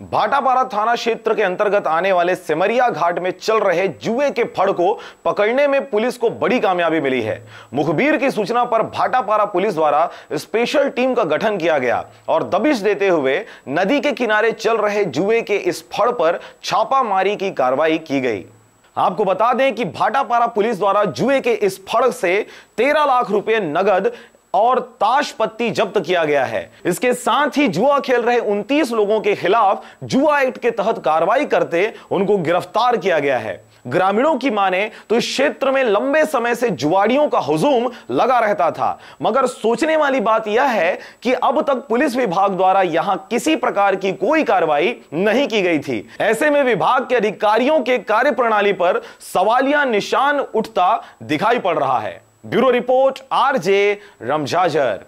भाटापारा थाना क्षेत्र के अंतर्गत आने वाले सिमरिया घाट में चल रहे जुए के फड़ को पकड़ने में पुलिस को बड़ी कामयाबी मिली है। मुखबिर की सूचना पर भाटापारा पुलिस द्वारा स्पेशल टीम का गठन किया गया और दबिश देते हुए नदी के किनारे चल रहे जुए के इस फड़ पर छापामारी की कार्रवाई की गई। आपको बता दें कि भाटापारा पुलिस द्वारा जुए के इस फड़ से तेरह लाख रुपए नगद और ताश पत्ती जब्त किया गया है। इसके साथ ही जुआ खेल रहे 29 लोगों के खिलाफ जुआ एक्ट के तहत कार्रवाई करते उनको गिरफ़्तार किया गया है। ग्रामीणों की माने तो इस क्षेत्र में लंबे समय से जुआड़ियों का हुजूम लगा रहता था। मगर सोचने वाली बात यह है कि अब तक पुलिस विभाग द्वारा यहाँ किसी प्रकार की कोई कार्रवाई नहीं की गई थी। ऐसे में विभाग के अधिकारियों के कार्यप्रणाली पर सवालिया निशान उठता दिखाई पड़ रहा है। Bureau report RJ रमजाजर